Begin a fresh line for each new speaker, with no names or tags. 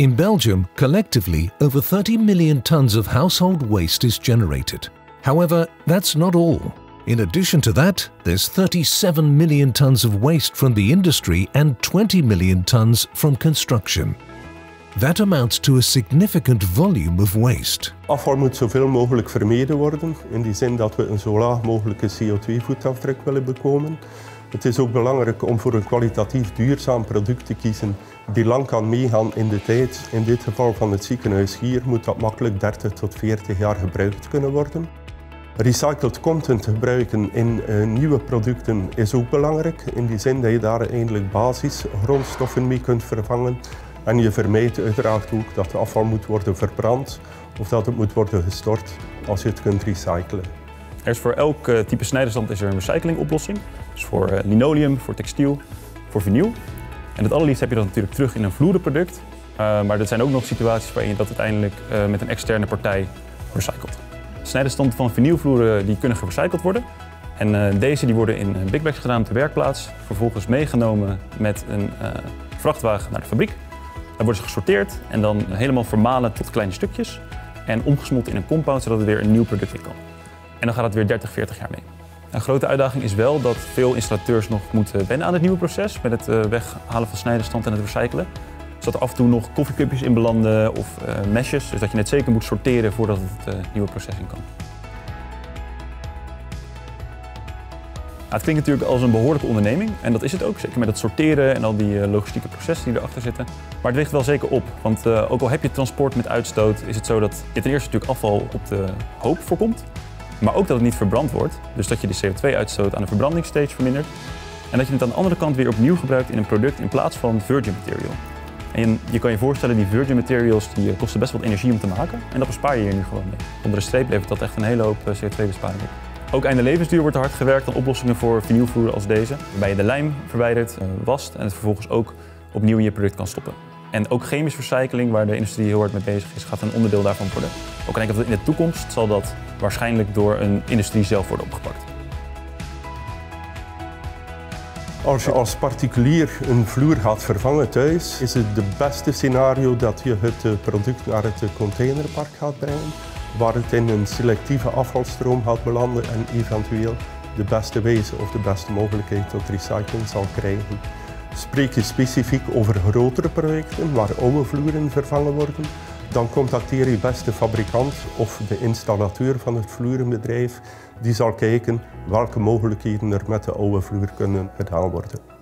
In Belgium, collectively, over 30 million tons of household waste is generated. However, that's not all. In addition to that, there's 37 million tons of waste from the industry and 20 million tons from construction. That amounts to a significant volume of waste.
Afval moet zoveel mogelijk vermeden worden, in die zin dat we een zo laag mogelijke CO2-voetafdruk willen bekomen. Het is ook belangrijk om voor een kwalitatief duurzaam product te kiezen die lang kan meegaan in de tijd. In dit geval van het ziekenhuis hier moet dat makkelijk 30 tot 40 jaar gebruikt kunnen worden. Recycled content gebruiken in uh, nieuwe producten is ook belangrijk. In die zin dat je daar eindelijk basisgrondstoffen mee kunt vervangen. En je vermijdt uiteraard ook dat afval moet worden verbrand of dat het moet worden gestort als je het kunt recyclen.
Er is voor elk uh, type snijderstand is er een recyclingoplossing. Dus voor uh, linoleum, voor textiel, voor vinyl. En het allerliefst heb je dat natuurlijk terug in een vloerenproduct. Uh, maar er zijn ook nog situaties waarin je dat uiteindelijk met een externe partij recycelt. Snijderstanden van vinylvloeren die kunnen gerecycled worden. En deze die worden in big bags gedaan op de werkplaats. Vervolgens meegenomen met een vrachtwagen naar de fabriek. Daar worden ze gesorteerd en dan helemaal vermalen tot kleine stukjes. En omgesmolten in een compound zodat er weer een nieuw product in kan. En dan gaat het weer 30, 40 jaar mee. Een grote uitdaging is wel dat veel installateurs nog moeten wennen aan het nieuwe proces met het eh, weghalen van snijderstand en het recyclen. Dus dat er af en toe nog koffiecupjes in belanden of uh, meshes. Dus dat je net zeker moet sorteren voordat het uh, nieuwe proces in kan. het klinkt natuurlijk als een behoorlijke onderneming en dat is het ook, zeker met het sorteren en al die logistieke processen die erachter zitten. Maar het ligt wel zeker op, want ook al heb je transport met uitstoot, is het zo dat je ten eerste natuurlijk afval op de hoop voorkomt. Maar ook dat het niet verbrand wordt, dus dat je de CO2-uitstoot aan de verbrandingsstage vermindert. En dat je het aan de andere kant weer opnieuw gebruikt in een product in plaats van virgin material. En je kan je voorstellen, die virgin materials die kosten best wat energie om te maken. En dat bespaar je hier nu gewoon mee. Onder de streep levert dat echt een hele hoop eh, CO2-besparing op. Ook einde levensduur wordt er hard gewerkt aan oplossingen voor vinylvloeren als deze. Waarbij je de lijm verwijdert, eh, wast en het vervolgens ook opnieuw in je product kan stoppen. En ook chemische recycling, waar de industrie heel hard mee bezig is, gaat een onderdeel daarvan worden. Ook denk ik dat in de toekomst zal dat waarschijnlijk door een industrie zelf worden opgepakt.
Als je als particulier een vloer gaat vervangen thuis, is het de beste scenario dat je het eh, product naar het containerpark gaat brengen, waar het in een selectieve afvalstroom gaat belanden en eventueel de beste wijze of de beste mogelijkheid tot recycling zal krijgen. Spreek je specifiek over grotere projecten waar oude vloeren vervangen worden, dan contacteer je beste fabrikant of de installateur van het vloerenbedrijf. Die zal kijken welke mogelijkheden er met de oude vloer kunnen gedaan worden.